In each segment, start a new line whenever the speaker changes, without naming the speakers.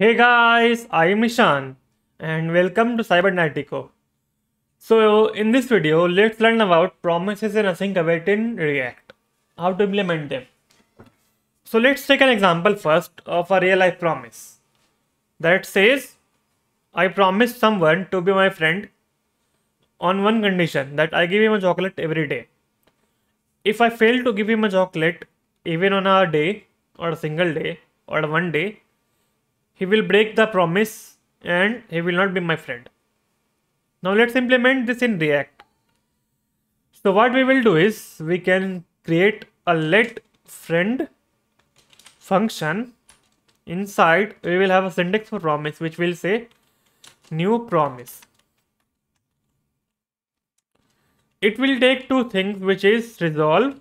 Hey guys, I am Nishant and welcome to Cybernatico. So in this video, let's learn about promises and async await in React, how to implement them. So let's take an example first of a real life promise that says, I promise someone to be my friend on one condition that I give him a chocolate every day. If I fail to give him a chocolate even on a day or a single day or one day, he will break the promise and he will not be my friend. Now let's implement this in React. So what we will do is we can create a let friend function inside we will have a syntax for promise which will say new promise it will take two things which is resolve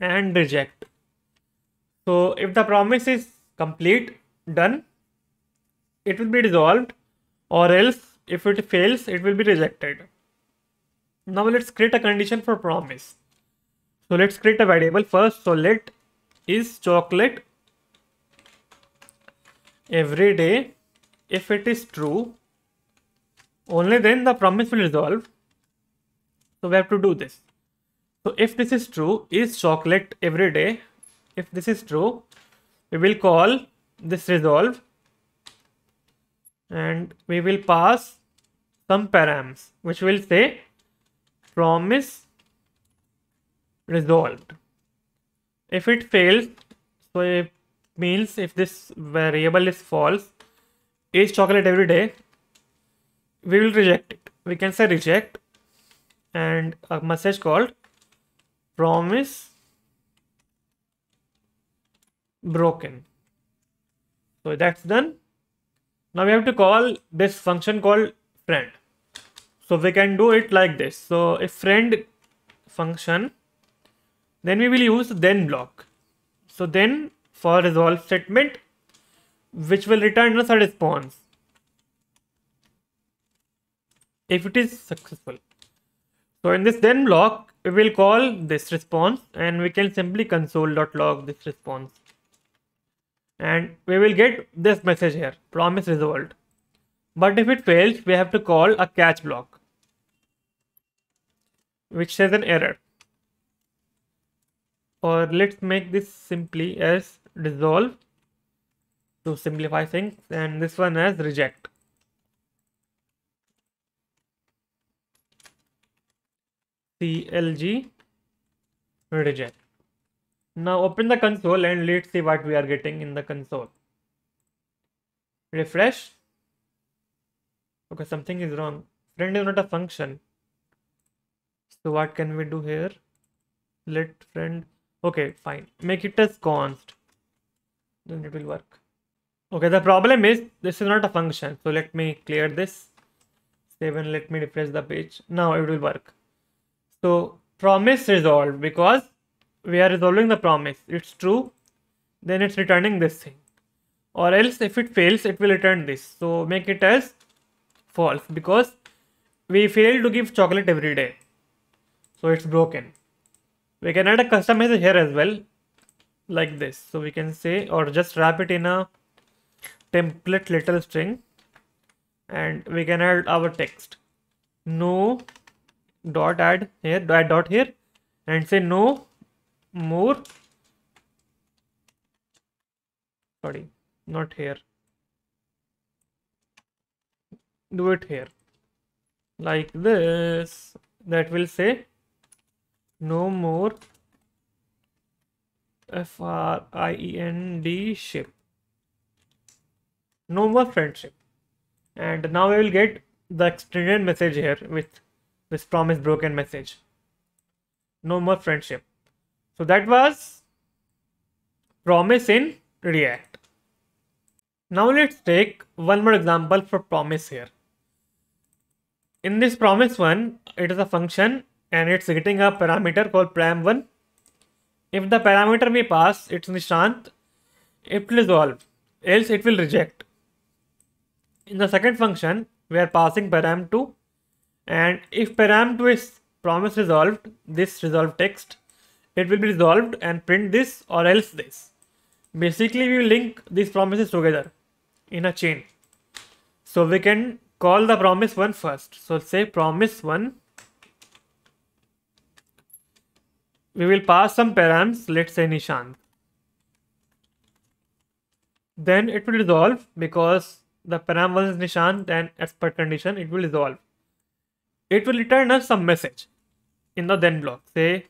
and reject so if the promise is complete done it will be resolved or else if it fails it will be rejected. Now let's create a condition for promise. So let's create a variable first. So let is chocolate every day. If it is true only then the promise will resolve so we have to do this. So if this is true is chocolate every day? If this is true we will call this resolve. And we will pass some params which will say promise resolved. If it fails so it means if this variable is false is chocolate every day we will reject it. We can say reject. And a message called promise broken so that's done. Now we have to call this function called friend. So we can do it like this. So if friend function, then we will use then block. So then for resolve statement, which will return us a response. If it is successful. So in this then block, we will call this response and we can simply console.log this response and we will get this message here. Promise resolved. But if it fails we have to call a catch block. Which says an error. Or let's make this simply as resolve to simplify things. And this one as reject. Clg reject now open the console and let's see what we are getting in the console. Refresh. Okay, something is wrong. Friend is not a function. So what can we do here? Let friend. Okay, fine. Make it as const. Then it will work. Okay, the problem is this is not a function. So let me clear this. Save and let me refresh the page. Now it will work. So promise resolved because we are resolving the promise. It's true, then it's returning this thing. Or else if it fails, it will return this. So make it as false because we fail to give chocolate every day. So it's broken. We can add a custom message here as well, like this. So we can say, or just wrap it in a template literal string and we can add our text. No dot add here, dot here and say no more? Sorry not here. Do it here. Like this. That will say no more f r i e n d ship. No more friendship. And now we will get the extended message here with this promise broken message. No more friendship so that was promise in React. Now let's take one more example for promise here. In this promise one, it is a function and it's getting a parameter called param1. If the parameter we pass, it's Nishant, it will resolve, else it will reject. In the second function, we are passing param2 and if param2 is promise resolved, this resolve text it will be resolved and print this or else this. Basically, we link these promises together in a chain. So we can call the promise one first. So say promise one. We will pass some params, let's say Nishant. Then it will resolve because the param was Nishant and as per condition it will resolve. It will return us some message in the then block. Say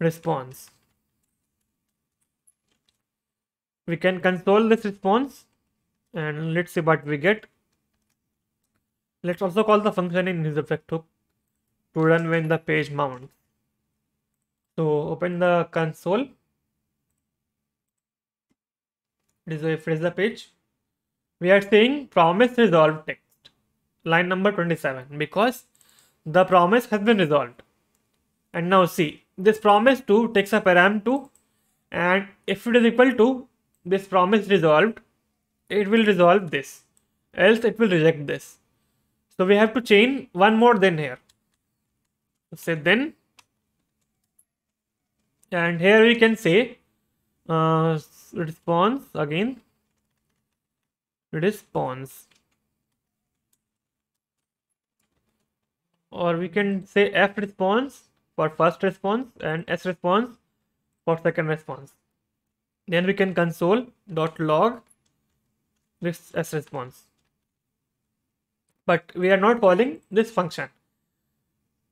response. We can console this response and let's see what we get. Let's also call the function in his effect hook to run when the page mounts. So open the console. It is Refresh the page. We are saying promise resolved text, line number 27, because the promise has been resolved. And now see, this promise 2 takes a param 2 and if it is equal to this promise resolved, it will resolve this, else it will reject this. So we have to chain one more then here. Say then, and here we can say uh, response again, response. Or we can say F response for first response and S response for second response. Then we can console dot log this S response. But we are not calling this function.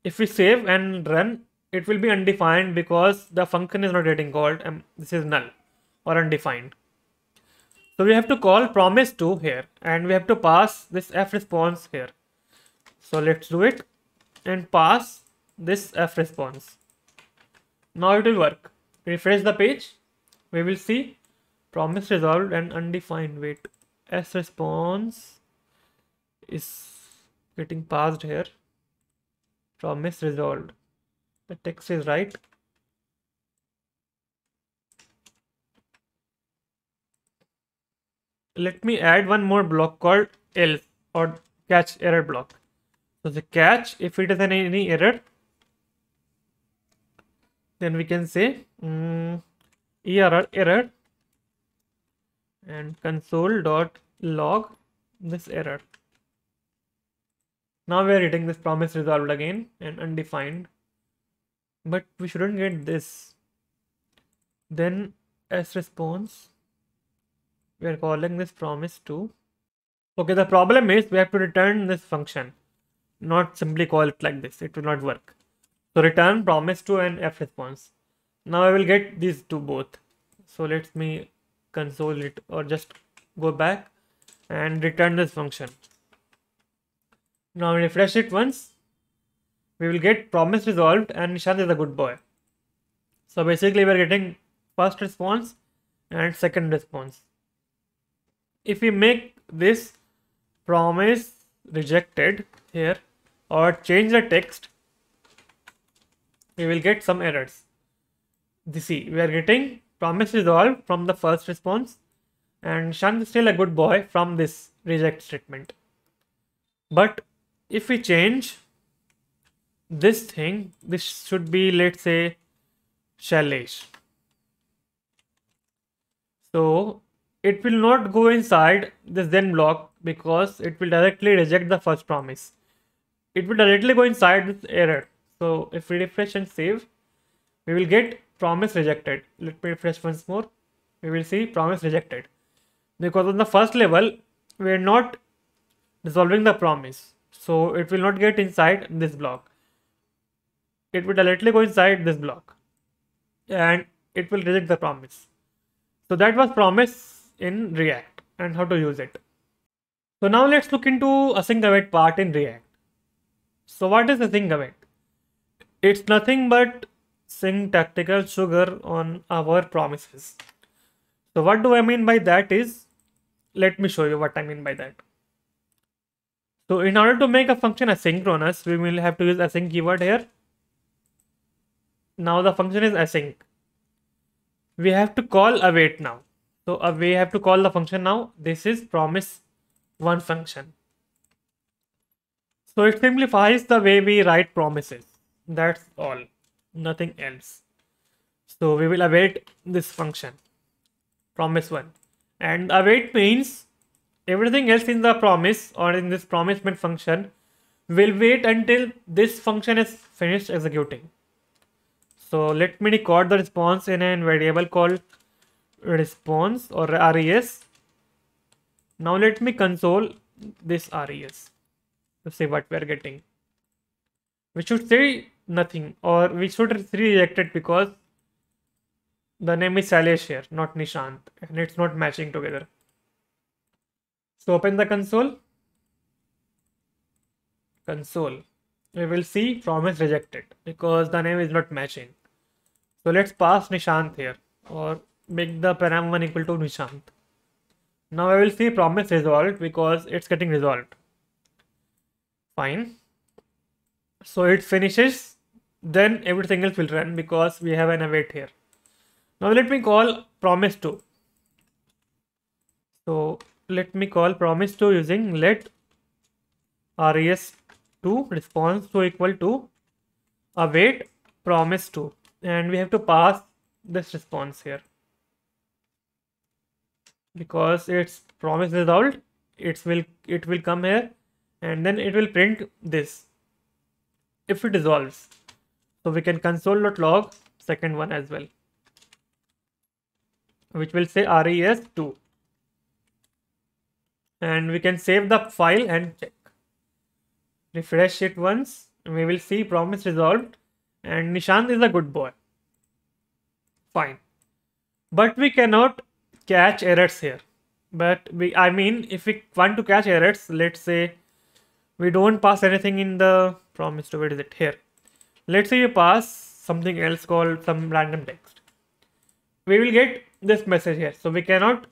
If we save and run, it will be undefined because the function is not getting called and this is null or undefined. So we have to call promise to here and we have to pass this f response here. So let's do it and pass this f response. Now it will work. Refresh the page. We will see. Promise resolved and undefined. Wait. S response is getting passed here. Promise resolved. The text is right. Let me add one more block called else or catch error block. So the catch if it is an any error then we can say um, error error and console dot log this error. Now we are getting this promise resolved again and undefined. But we shouldn't get this. Then as response. We are calling this promise to. Okay, the problem is we have to return this function. Not simply call it like this. It will not work. So return promise to an f response. Now I will get these two both. So let me console it or just go back and return this function. Now refresh it once. We will get promise resolved and Nishant is a good boy. So basically we are getting first response and second response. If we make this promise rejected here or change the text, we will get some errors. You see, we are getting promise resolve from the first response and Shank is still a good boy from this reject statement. But if we change this thing, this should be let's say Shailesh. So it will not go inside this then block because it will directly reject the first promise. It will directly go inside this error. So if we refresh and save, we will get promise rejected. Let me refresh once more. We will see promise rejected. Because on the first level, we are not resolving the promise. So it will not get inside this block. It will directly go inside this block. And it will reject the promise. So that was promise in React and how to use it. So now let's look into async await part in React. So what is async await? It's nothing but syntactical sugar on our promises. So what do I mean by that is, let me show you what I mean by that. So in order to make a function asynchronous, we will have to use async keyword here. Now the function is async. We have to call await now. So we have to call the function now. This is promise one function. So it simplifies the way we write promises. That's all nothing else. So we will await this function, promise one. And await means everything else in the promise or in this promise main function will wait until this function is finished executing. So let me record the response in a variable called response or res. Now let me console this res to see what we are getting. We should say nothing or we should reject it because the name is Shailesh here, not Nishant, and it's not matching together. So open the console. Console. We will see promise rejected because the name is not matching. So let's pass Nishant here or make the param 1 equal to Nishant. Now I will see promise resolved because it's getting resolved. Fine. So it finishes, then everything else will run because we have an await here. Now let me call promise2. So let me call promise2 using let res2 response to equal to await promise2 and we have to pass this response here because it's promise result it will it will come here and then it will print this if it resolves so we can console.log second one as well which will say res2 and we can save the file and check. Refresh it once. We will see promise resolved. And Nishant is a good boy. Fine. But we cannot catch errors here. But we I mean if we want to catch errors let's say we don't pass anything in the promise to where is it here let's say you pass something else called some random text we will get this message here. So we cannot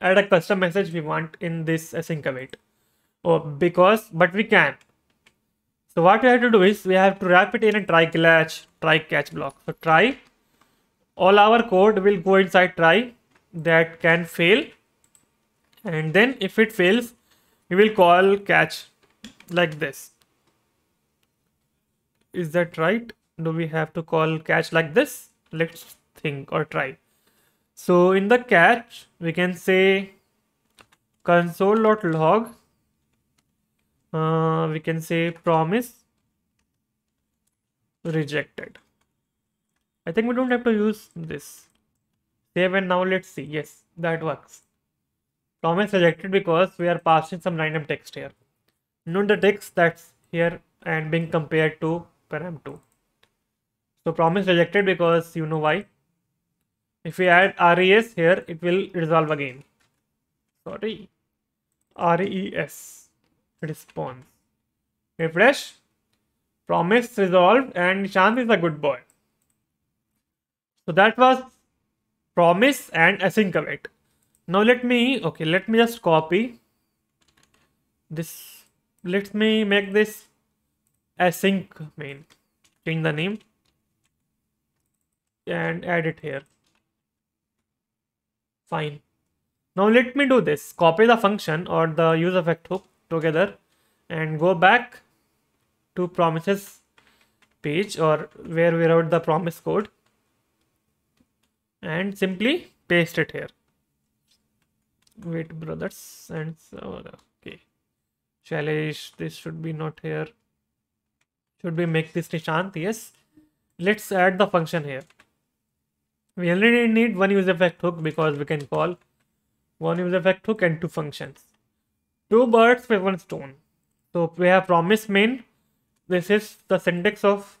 add a custom message we want in this async await. Oh, because, but we can. So what we have to do is we have to wrap it in a try catch, try catch block. So try, all our code will go inside try that can fail. And then if it fails, we will call catch like this. Is that right? Do we have to call catch like this? Let's think or try. So in the catch, we can say console.log. Uh, we can say promise rejected. I think we don't have to use this. Save and now let's see. Yes, that works. Promise rejected because we are passing some random text here. Not the text that's here and being compared to param2. So promise rejected because you know why if we add res here, it will resolve again. Sorry. res response. Refresh. Promise resolved and Nishant is a good boy. So that was promise and async await. Now let me, okay, let me just copy this. Let me make this async main. Change the name and add it here. Fine. Now let me do this. Copy the function or the use effect hook together and go back to promises page or where we wrote the promise code and simply paste it here. Wait, brothers and so okay. Challenge, this should be not here. Should we make this Nishant? Yes. Let's add the function here. We only need one use effect hook because we can call one use effect hook and two functions. Two birds with one stone. So we have promise main. This is the syntax of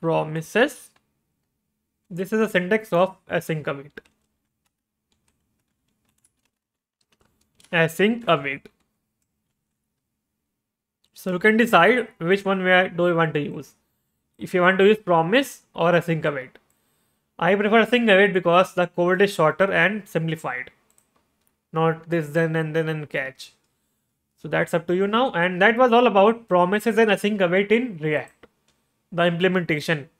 promises. This is the syntax of async await. Async await. So you can decide which one we do you want to use if you want to use promise or async await. I prefer async await because the code is shorter and simplified. Not this then and then and catch. So that's up to you now. And that was all about promises and async await in React. The implementation.